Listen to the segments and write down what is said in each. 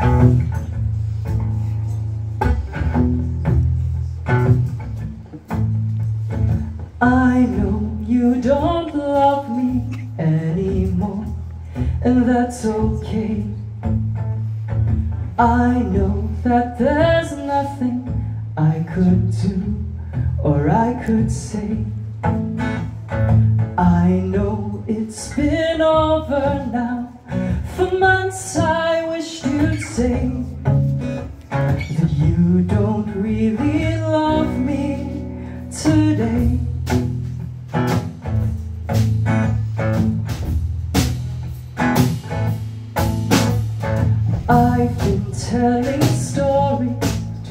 I know you don't love me anymore, and that's okay. I know that there's nothing I could do or I could say. I know it's been over now. For months I you'd say that you don't really love me today. I've been telling stories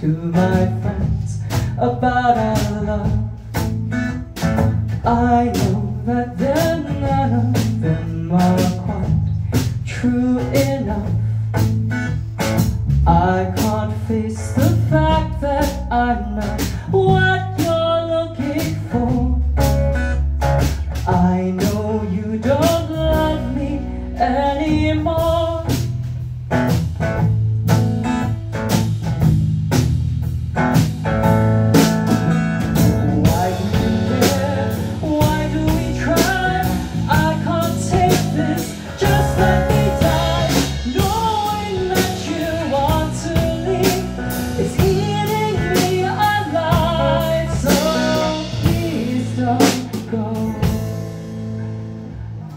to my friends about our love. I know that none of them are quite true enough. I can't face the fact that I'm not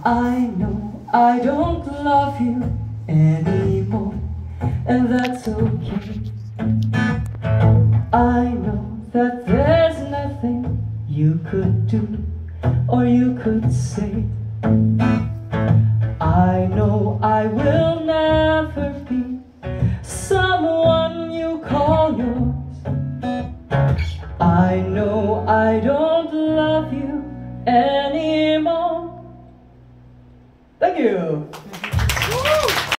I know I don't love you anymore, and that's okay. I know that there's nothing you could do or you could say. I know I will never be someone you call yours. I know I don't love you anymore. Thank you.